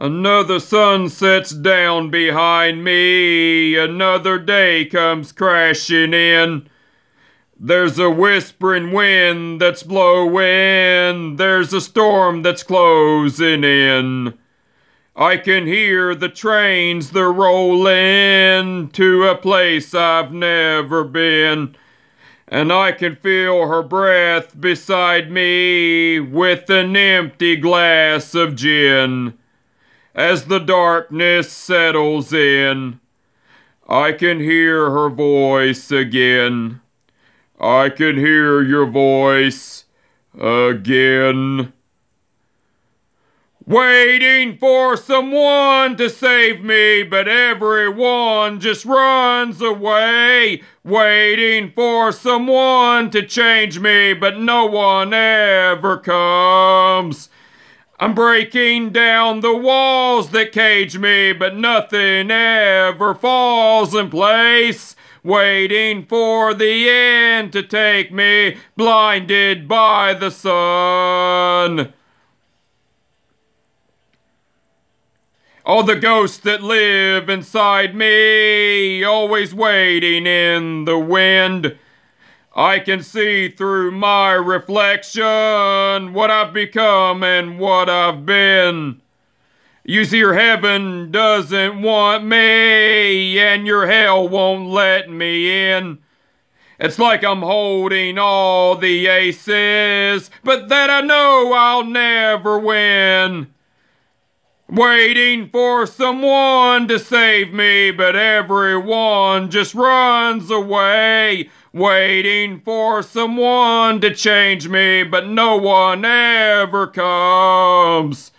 Another sun sets down behind me, another day comes crashing in. There's a whispering wind that's blowing, there's a storm that's closing in. I can hear the trains, they're rolling to a place I've never been. And I can feel her breath beside me with an empty glass of gin. As the darkness settles in, I can hear her voice again. I can hear your voice again. Waiting for someone to save me, but everyone just runs away. Waiting for someone to change me, but no one ever comes. I'm breaking down the walls that cage me, but nothing ever falls in place. Waiting for the end to take me, blinded by the sun. All the ghosts that live inside me, always waiting in the wind. I can see through my reflection what I've become and what I've been. You see, your heaven doesn't want me, and your hell won't let me in. It's like I'm holding all the aces, but that I know I'll never win. Waiting for someone to save me, but everyone just runs away. Waiting for someone to change me, but no one ever comes.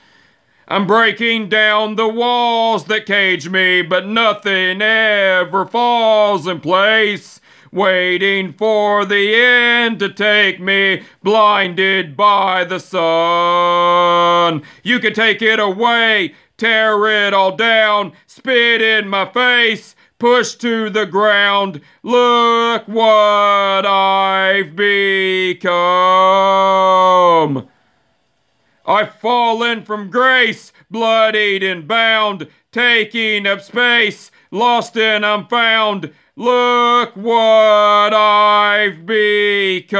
I'm breaking down the walls that cage me, but nothing ever falls in place. Waiting for the end to take me, blinded by the sun. You can take it away, tear it all down, spit in my face, push to the ground. Look what I've become. I've fallen from grace, bloodied and bound, taking up space, lost and I'm found. Look what I've become.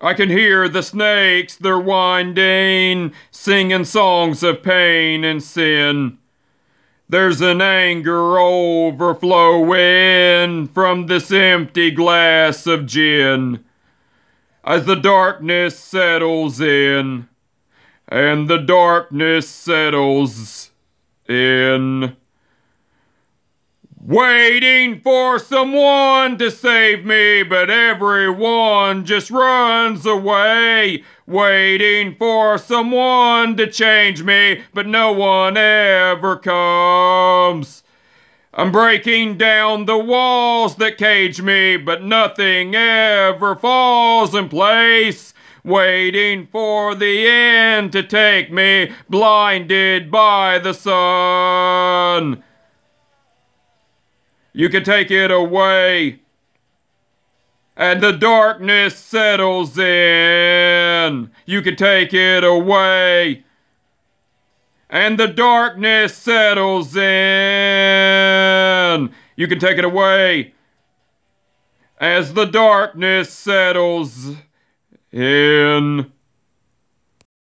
I can hear the snakes, they're winding, singing songs of pain and sin. There's an anger overflowing from this empty glass of gin. As the darkness settles in, and the darkness settles in. Waiting for someone to save me, but everyone just runs away. Waiting for someone to change me, but no one ever comes. I'm breaking down the walls that cage me, but nothing ever falls in place. Waiting for the end to take me, blinded by the sun. You can take it away. And the darkness settles in. You can take it away. And the darkness settles in. You can take it away. As the darkness settles in.